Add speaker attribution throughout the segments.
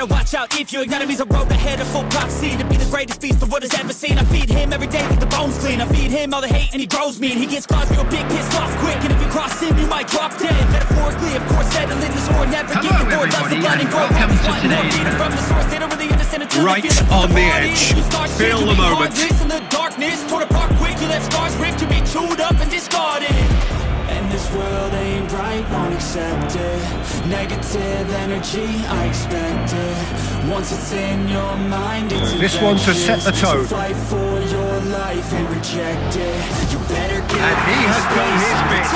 Speaker 1: Better watch out if you ignite me's a road ahead. Of full prophecy To be the greatest beast the world has ever seen. I feed him every day with the bones clean. I feed him all the hate and he grows me. And he gets claws real big, pissed off quick. And if you cross him, you might drop dead. Metaphorically, of course, settling the sword Never
Speaker 2: Hello,
Speaker 1: get bored, loves the
Speaker 2: everybody,
Speaker 1: blood
Speaker 2: and
Speaker 1: gore.
Speaker 2: Welcome to
Speaker 1: Always wanting more,
Speaker 2: today's
Speaker 1: feeding from the source. They don't really understand until
Speaker 3: Right
Speaker 1: they feel it.
Speaker 3: on the edge. Feel the moment.
Speaker 1: World ain't right, won't accept it Negative energy, I expect it Once it's in your mind, it's
Speaker 3: This one to set the tone.
Speaker 1: So fight for your life and reject it You better get
Speaker 3: And he has done his bit.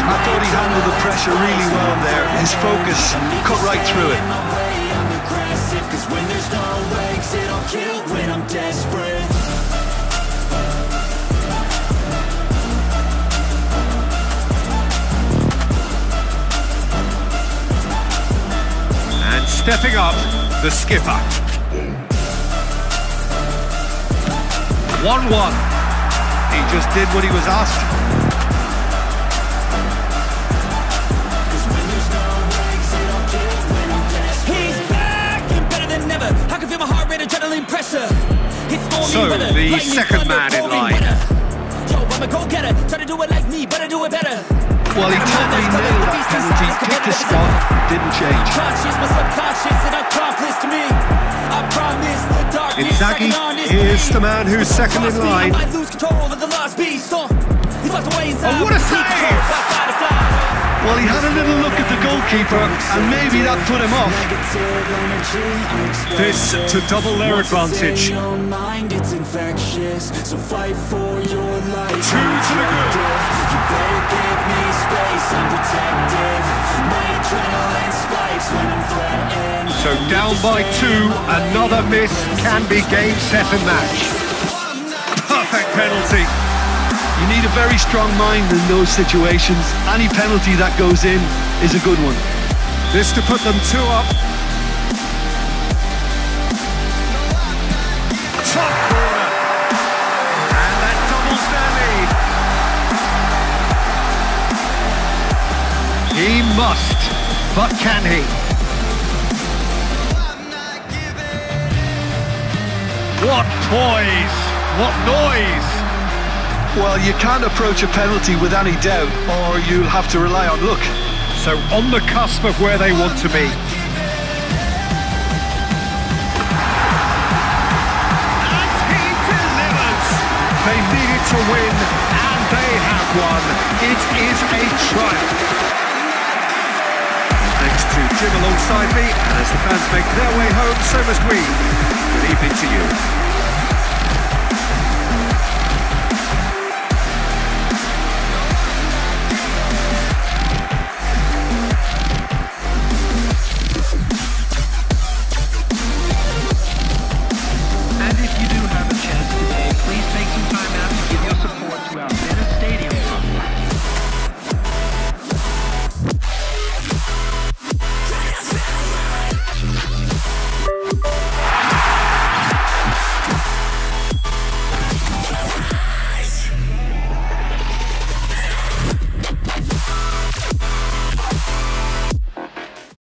Speaker 4: I thought he handled the pressure really well there. His focus cut right through it.
Speaker 1: Cause when there's no exit, I'll kill when I'm desperate
Speaker 3: stepping up, the skipper. 1-1. He just did what he was asked.
Speaker 1: He's back and better than ever. I can feel my heart rate, adrenaline pressure. It's stormy
Speaker 3: So,
Speaker 1: weather,
Speaker 3: the second man in line.
Speaker 1: Yo, I'm a go-getter. Try to do it like me, but I do it better.
Speaker 4: Well, he totally nailed that penalty, picked the spot, didn't change.
Speaker 1: Conscious, my subconscious, an accomplice me. I promise the darkness.
Speaker 3: Inzaghi
Speaker 1: second on this
Speaker 3: is the man who's second in line.
Speaker 1: I might lose control of the lost beast. He's locked away inside.
Speaker 3: Oh, what a save!
Speaker 1: control, fly, fly, to fly.
Speaker 4: Well, he had a little look at the goalkeeper, and maybe that put him off.
Speaker 3: This to double their advantage.
Speaker 1: Two to
Speaker 3: the good. Down by two, another miss can be game, set and match. Perfect penalty.
Speaker 4: You need a very strong mind in those situations. Any penalty that goes in is a good one.
Speaker 3: This to put them two up. Top corner. And that doubles their lead. He must, but can he? What poise! What noise!
Speaker 4: Well, you can't approach a penalty with any doubt, or you'll have to rely on luck.
Speaker 3: So on the cusp of where they want to be. And he delivers! They needed to win, and they have won. It is a triumph. Thanks to Jim alongside me, and as the fans make their way home, so must we. keep it to you.